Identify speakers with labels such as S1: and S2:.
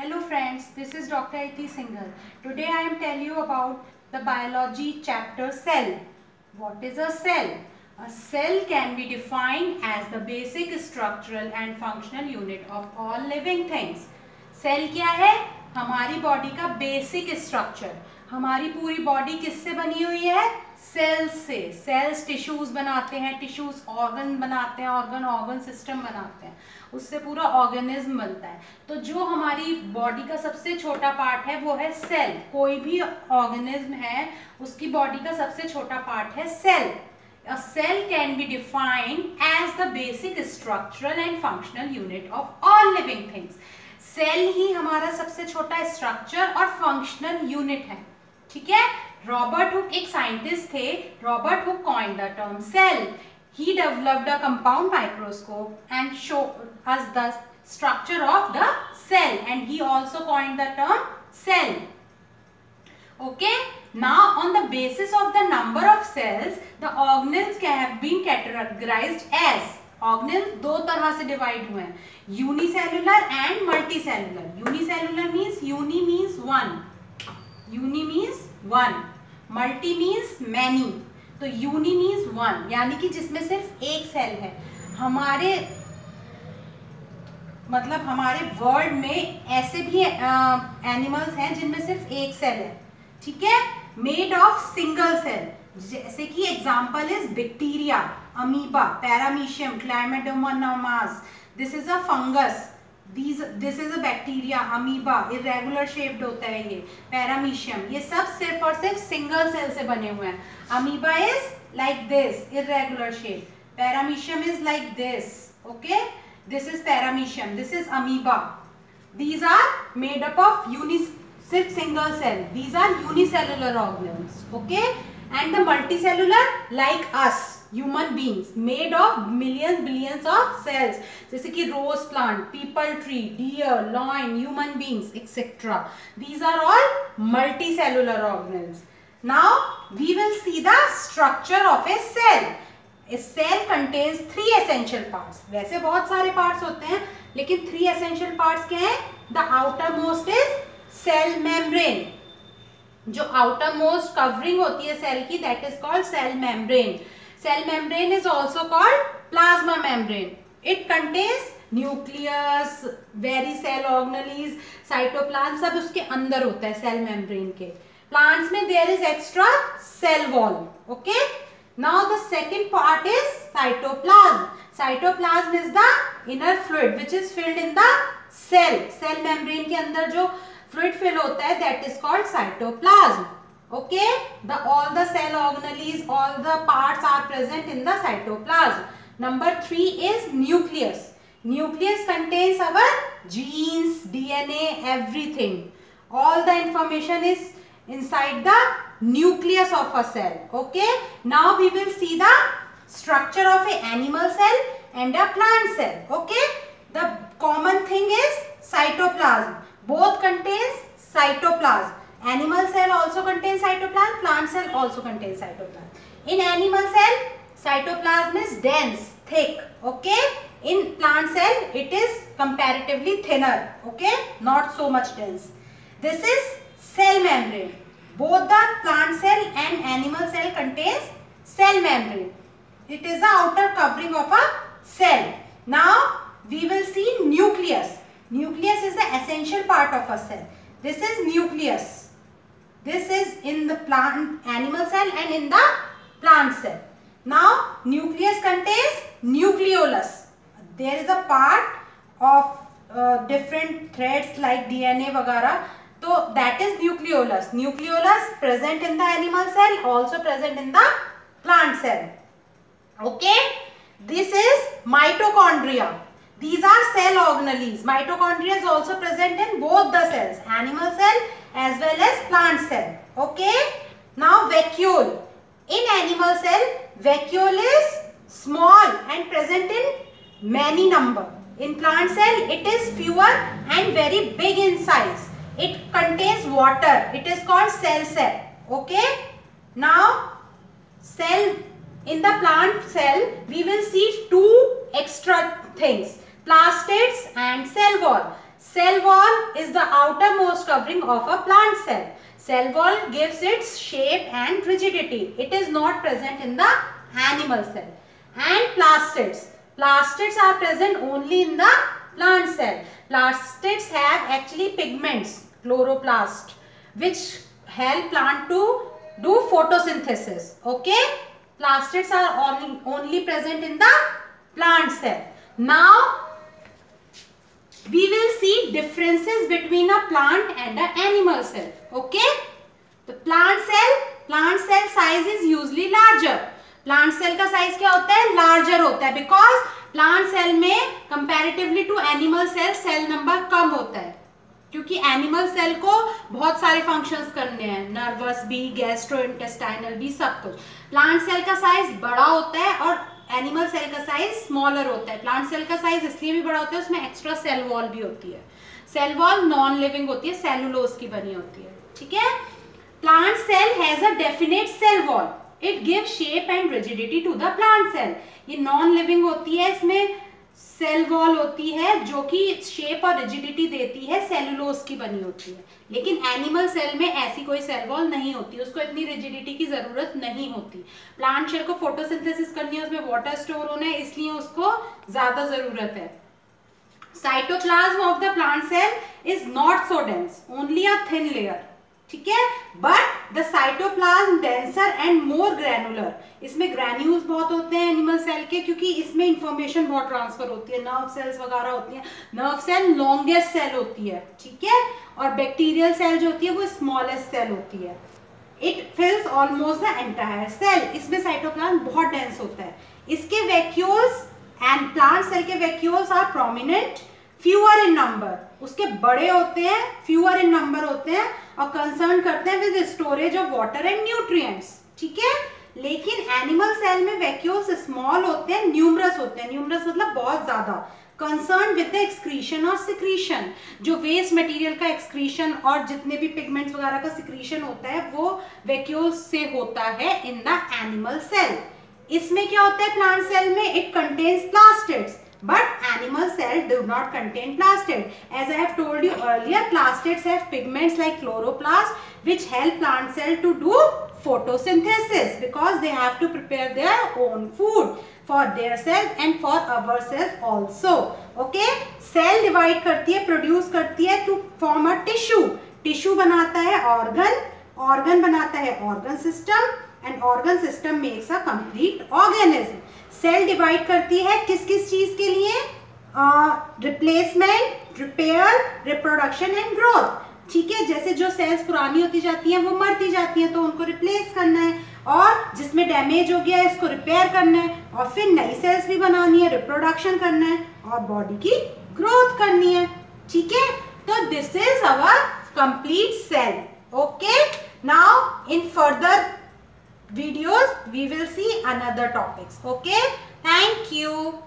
S1: Hello friends, this is Dr. Iti Singhal. Today I am telling you about the biology chapter cell. What is a cell? A cell can be defined as the basic structural and functional unit of all living things. Cell क्या है हमारी body का basic structure हमारी पूरी body किससे बनी हुई है? सेल्स से। सेल्स टिश्यूज बनाते हैं टिश्यूज ऑर्गन बनाते हैं ऑर्गन ऑर्गन सिस्टम बनाते हैं। उससे पूरा ऑर्गेनिज्म बनता है। तो जो हमारी बॉडी का सबसे छोटा पार्ट है, वो है सेल कोई भी ऑर्गेनिज्म है, उसकी बॉडी का सबसे छोटा पार्ट है cell A cell can be defined as the basic structural and functional unit of all living things. Cell ही हमारा सबसे छोटा स्ट्रक्चर और फंक्शनल यूनिट है। ठीक है? रॉबर्ट हुक एक साइंटिस्ट थे। Robert Hooke coined the term cell he developed a compound microscope and show us the structure of the cell and he also coined the term cell okay now on the basis of the number of cells the organelles can have been categorised as organelle दो तरह से divide हुए हैं। Unicellular and multicellular unicellular means uni means one uni means one multi means many तो uni means one यानी कि जिसमें सिर्फ़ एक सेल है। हमारे मतलब हमारे वर्ल्ड में ऐसे भी एनिमल्स हैं जिनमें सिर्फ़ एक सेल है। ठीक है? मेड ऑफ़ सिंगल सेल जैसे कि example is bacteria amoeba paramecium chlamydomonas this is a fungus these, this is a bacteria, amoeba, irregular shaped होता है ये पैरामीशियम ये सब सिर्फ़ और सिर्फ़ सिंगल सेल से बने हुए हैं. Amoeba is like this irregular shape paramecium is like this okay this is paramecium. This is amoeba these are made up of uni सिर्फ़ single cell these are unicellular organs okay and the multicellular like us human beings made of million billions of cells जैसे कि rose plant people tree deer lion human beings etcetera these are all multicellular organs now we will see the structure of a cell a cell contains three essential part वैसे बहुत सारे part होते हैं, लेकिन three essential part क्या है? The outermost is cell membrane जो outermost covering होती है सेल की that is called cell membrane cell membrane is also called plasma membrane it contains nucleus very cell organelles cytoplasm सब उसके अंदर होता है सेल मेम्ब्रेन के. प्लांट्स में there is extra cell wall okay now the second part is cytoplasm cytoplasm is the inner fluid which is filled in the cell cell membrane के अंदर जो फ्लूड फिल होता है that is called cytoplasm okay the all the cell organelles all the parts are present in the cytoplasm number three is nucleus nucleus contains our genes DNA everything all the information is inside the nucleus of a cell okay now we will see the structure of a animal cell and a plant cell okay the common thing is cytoplasm both contains cytoplasm Animal cell also contains cytoplasm, plant cell also contains cytoplasm. In animal cell, cytoplasm is dense, thick, okay? In plant cell, it is comparatively thinner, okay? Not so much dense. This is cell membrane. Both the plant cell and animal cell contains cell membrane. It is the outer covering of a cell. Now, we will see nucleus. Nucleus is the essential part of a cell. This is nucleus. This is in the plant animal cell and in the plant cell. Now nucleus contains nucleolus. There is a part of uh, different threads like DNA vagara. So that is nucleolus. Nucleolus present in the animal cell also present in the plant cell. Okay. This is mitochondria. These are cell organelles. Mitochondria is also present in both the cells, animal cell as well as plant cell. Okay. Now vacuole. In animal cell, vacuole is small and present in many number. In plant cell, it is fewer and very big in size. It contains water. It is called cell cell. Okay. Now, cell in the plant cell, we will see two extra things plastids and cell wall. Cell wall is the outermost covering of a plant cell. Cell wall gives its shape and rigidity. It is not present in the animal cell. And plastids. Plastids are present only in the plant cell. Plastids have actually pigments, chloroplast, which help plant to do photosynthesis. Okay? Plastids are only, only present in the plant cell. Now, we will see differences between a plant and an animal cell. Okay? The plant cell, plant cell size is usually larger. Plant cell का size क्या होता है larger होता है because plant cell में comparatively to animal cell cell number कम होता है क्योंकि एनिमल सेल को बहुत सारे फ़ंक्शंस करने हैं नर्वस भी गैस्ट्रो इंटेस्टाइनल भी सब कुछ प्लांट सेल का साइज़ बड़ा होता है और एनिमल सेल का साइज़ स्मॉलर होता है, प्लांट सेल का साइज़ इसलिए भी बड़ा होता है, उसमें एक्स्ट्रा सेल वॉल भी होती है। सेल वॉल नॉन लिविंग होती है सेलुलोज की बनी होती है, ठीक है? Plant cell has a definite cell wall it give shape and rigidity to the plant cell ये नॉन लिविंग होती है इसमें सेल वॉल होती है जो कि शेप और रिजिडिटी देती है सेलुलोज की बनी होती है। लेकिन एनिमल सेल में ऐसी कोई सेल वॉल नहीं होती, उसको इतनी रिजिडिटी की ज़रूरत नहीं होती। प्लांट शेल को फोटोसिंथेसिस करनी है, उसमें वाटर स्टोर होना है, इसलिए उसको ज़्यादा ज़रूरत है। Cytoplasm of the plant cell is not so dense only a thin layer ठीक है? But the cytoplasm denser and more granular इसमें ग्रेन्यूल्स बहुत होते हैं एनिमल सेल के, क्योंकि इसमें इंफॉर्मेशन बहुत ट्रांसफ़र होती है। नर्व सेल्स वगैरह होती है। नर्व सेल लॉन्गेस्ट सेल होती है, ठीक है? और बैक्टीरियल सेल जो होती है, वो स्मॉलेस्ट सेल होती है। It fills almost the entire cell इसमें साइटोप्लाज्म बहुत डेंस होता है। इसके वैक्यूल्स एंड प्लांट सेल के vacuoles are prominent fewer in number उसके बड़े होते हैं फ्यूअर इन नंबर होते हैं। और कंसर्न करते हैं with storage of water and nutrients ठीक है? लेकिन एनिमल सेल में वैक्यूल्स स्मॉल होते हैं न्यूमरस होते हैं। न्यूमरस मतलब बहुत ज़्यादा। कंसर्न विद द एक्सक्रीशन और सिक्रीशन जो वेस्ट मटेरियल का एक्सक्रीशन और जितने भी पिगमेंट्स वगैरह का सिक्रीशन होता है, वो वैक्यूल्स से होता है इन द एनिमल सेल इसमें क्या होता है प्लांट सेल में? It contains plastids But animal cell do not contain plastid. As I have told you earlier, plastids have pigments like chloroplast which help plant cell to do photosynthesis because they have to prepare their own food for their self and for ourselves also. Okay? Cell divide करती है, produce करती है to form a tissue. Tissue बनाता है organ, organ बनाता है organ system and organ system makes a complete organism. Cell divide करती है किस किस चीज़ के लिए? Replacement repair reproduction and growth ठीक है, जैसे जो सेल्स पुरानी होती जाती हैं, वो मरती जाती हैं तो उनको रिप्लेस करना है। और जिसमें डैमेज हो गया है, इसको रिपेयर करना है। और फिर नई सेल्स भी बनानी है रिप्रोडक्शन करना है, और बॉडी की ग्रोथ करनी है। ठीक है? तो this is our complete cell okay now in further videos we will see another topics. Okay? Thank you